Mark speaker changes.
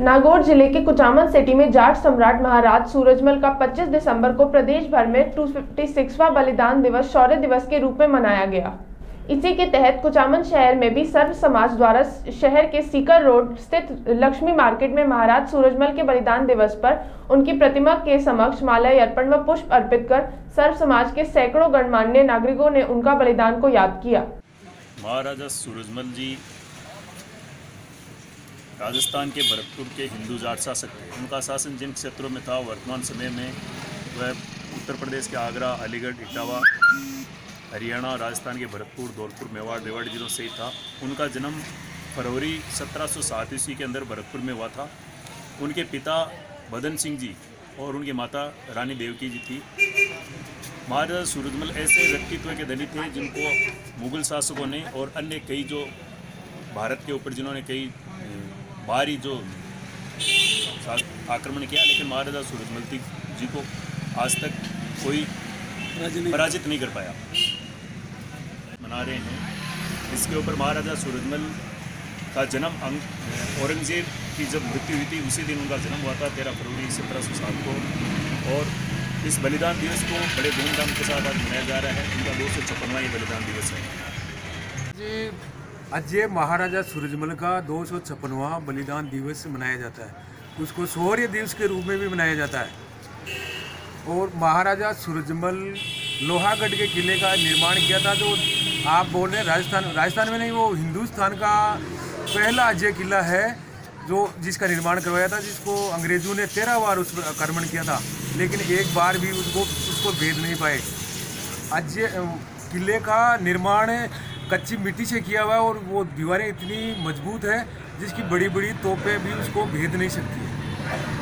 Speaker 1: नागौर ज़िले के कुचामन सिटी में जाट सम्राट महाराज सूरजमल का 25 दिसंबर को प्रदेश भर में 256वां बलिदान दिवस शौर्य दिवस के रूप में मनाया गया। इसी के तहत कुचामन शहर में भी सर्व समाज द्वारा शहर के सीकर रोड स्थित लक्ष्मी मार्केट में महाराज सूरजमल के बलिदान दिवस पर उनकी प्रतिमा के समक्ष माला अर्पण व पुष्प अर्पित कर सर्व समाज के सैकड़ों गणमान्य नागरिकों ने उनका बलिदान को याद किया।
Speaker 2: महाराजा सूरजमल जी राजस्थान के भरतपुर के हिंदू जाट शासक थे। उनका शासन जिन क्षेत्रों में था, वर्तमान समय में, वह उत्तर प्रदेश के आगरा, अलीगढ़, इटावा, हरियाणा, राजस्थान के भरतपुर, धौलपुर, मेवाड़, रेवाड़ी जिलों से ही था। उनका जन्म फरवरी सत्रह ईस्वी के अंदर भरतपुर में हुआ था। उनके पिता बदन सिंह जी और उनकी माता रानी देवकी जी थी। महाराजा सूरजमल ऐसे व्यक्तित्व के धनी थे जिनको मुगल शासकों ने और अन्य कई जो भारत के ऊपर जिन्होंने कई बाहरी जो आक्रमण किया लेकिन महाराजा सूरजमल जी को आज तक कोई पराजित नहीं कर पाया। मना रहे हैं। इसके ऊपर महाराजा सूरजमल का जन्म अंग औरंगज़ेब की जब मृत्यु हुई थी उसी दिन उनका जन्म हुआ था तेरह फरवरी सत्रह सौ सात को। और इस बलिदान दिवस को बड़े धूमधाम के साथ आज मनाया जा रहा है। उनका दो सौ छप्पनवा ये बलिदान दिवस है।
Speaker 3: जी आज ये महाराजा सूरजमल का दो सौ छप्पनवा बलिदान दिवस मनाया जाता है। उसको शौर्य दिवस के रूप में भी मनाया जाता है। और महाराजा सूरजमल लोहागढ़ के किले का निर्माण किया था जो आप बोल रहे हैं राजस्थान राजस्थान में नहीं, वो हिंदुस्तान का पहला अजय किला है, जो जिसका निर्माण करवाया था, जिसको अंग्रेज़ों ने तेरह बार उस पर आक्रमण किया था, लेकिन एक बार भी उसको उसको भेद नहीं पाए। अजय किले का निर्माण कच्ची मिट्टी से किया हुआ है और वो दीवारें इतनी मज़बूत है जिसकी बड़ी बड़ी तोपें भी उसको भेद नहीं सकती है।